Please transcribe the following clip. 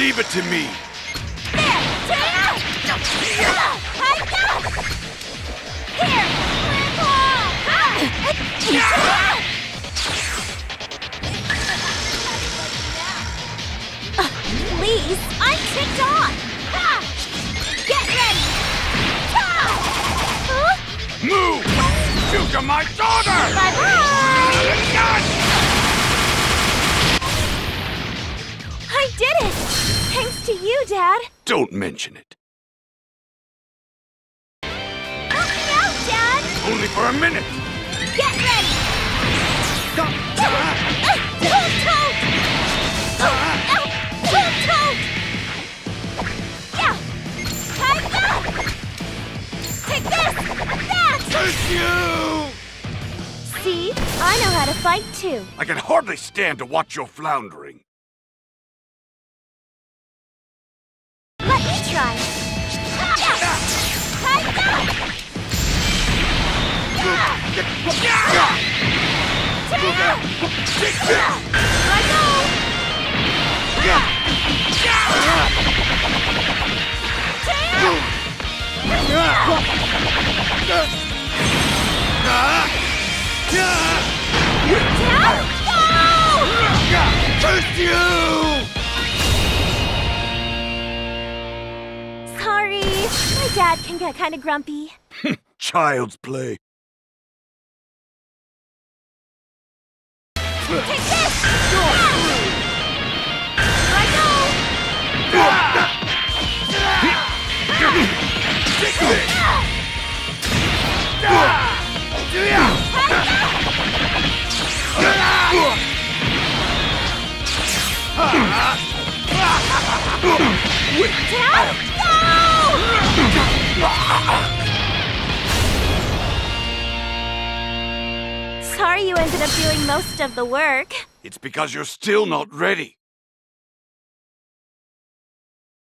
Leave it to me. Please, I'm ticked off! Get ready! Huh? Move! You are my daughter! Bye-bye! I did it! To you, Dad! Don't mention it. Help me out, Dad! Only for a minute. Get ready! Toad toad! Ow! Toad toad! Yeah! Hi-ya! Take this! That! Curse you! See? I know how to fight too. I can hardly stand to watch your floundering. Try. I Curse dad can get kind of grumpy. Child's play. Take this! I Take this! Dad? Sorry you ended up doing most of the work. It's because you're still not ready.